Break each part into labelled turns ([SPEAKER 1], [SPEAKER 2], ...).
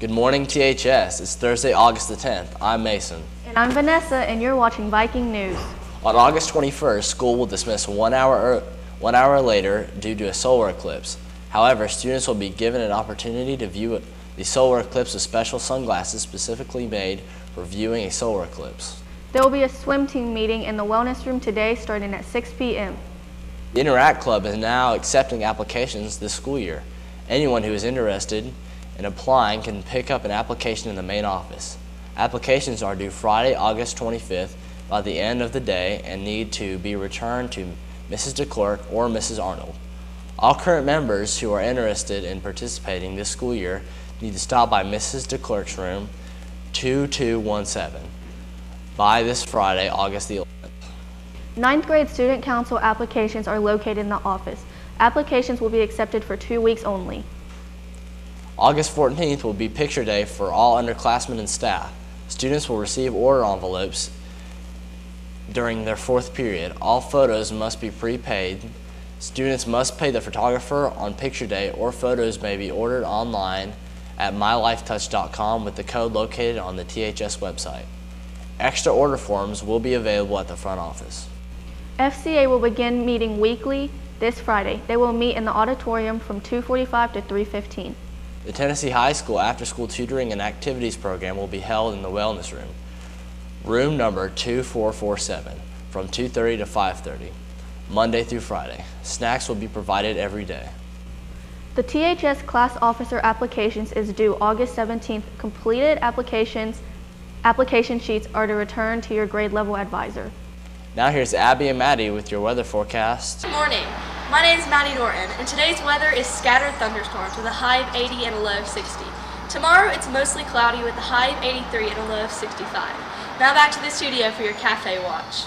[SPEAKER 1] Good morning, THS. It's Thursday, August the 10th. I'm Mason.
[SPEAKER 2] And I'm Vanessa, and you're watching Viking News.
[SPEAKER 1] On August 21st, school will dismiss one hour, one hour later due to a solar eclipse. However, students will be given an opportunity to view the solar eclipse with special sunglasses specifically made for viewing a solar eclipse.
[SPEAKER 2] There will be a swim team meeting in the Wellness Room today starting at 6 p.m.
[SPEAKER 1] The Interact Club is now accepting applications this school year. Anyone who is interested in applying can pick up an application in the main office. Applications are due Friday, August 25th by the end of the day and need to be returned to Mrs. DeClerk or Mrs. Arnold. All current members who are interested in participating this school year need to stop by Mrs. DeClerk's room 2217 by this Friday, August the 11th.
[SPEAKER 2] Ninth grade student council applications are located in the office. Applications will be accepted for two weeks only.
[SPEAKER 1] August 14th will be picture day for all underclassmen and staff. Students will receive order envelopes during their fourth period. All photos must be prepaid. Students must pay the photographer on picture day or photos may be ordered online at mylifetouch.com with the code located on the THS website. Extra order forms will be available at the front office.
[SPEAKER 2] FCA will begin meeting weekly this Friday. They will meet in the auditorium from 2:45 to 3:15.
[SPEAKER 1] The Tennessee High School After School Tutoring and Activities Program will be held in the Wellness Room, room number 2447, from 2.30 to 5.30, Monday through Friday. Snacks will be provided every day.
[SPEAKER 2] The THS class officer applications is due August 17th. Completed applications, application sheets are to return to your grade level advisor.
[SPEAKER 1] Now here's Abby and Maddie with your weather forecast.
[SPEAKER 3] Good morning. My name is Maddie Norton, and today's weather is scattered thunderstorms with a high of 80 and a low of 60. Tomorrow it's mostly cloudy with a high of 83 and a low of 65. Now back to the studio for your cafe watch.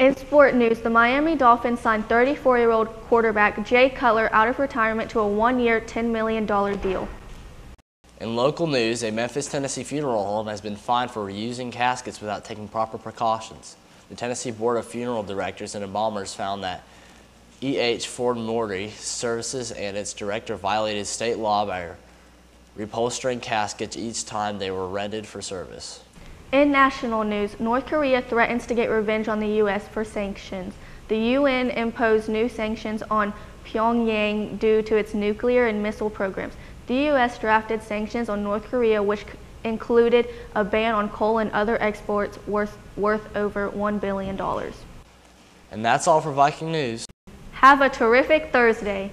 [SPEAKER 2] In sport news, the Miami Dolphins signed 34-year-old quarterback Jay Cutler out of retirement to a one-year, $10 million deal.
[SPEAKER 1] In local news, a Memphis, Tennessee funeral home has been fined for reusing caskets without taking proper precautions. The Tennessee Board of Funeral Directors and Embalmers found that E.H. Ford Mortuary Services and its director violated state law by repolstering caskets each time they were rented for service.
[SPEAKER 2] In national news, North Korea threatens to get revenge on the U.S. for sanctions. The UN imposed new sanctions on Pyongyang due to its nuclear and missile programs. The U.S. drafted sanctions on North Korea, which included a ban on coal and other exports worth, worth over $1 billion.
[SPEAKER 1] And that's all for Viking News.
[SPEAKER 2] Have a terrific Thursday.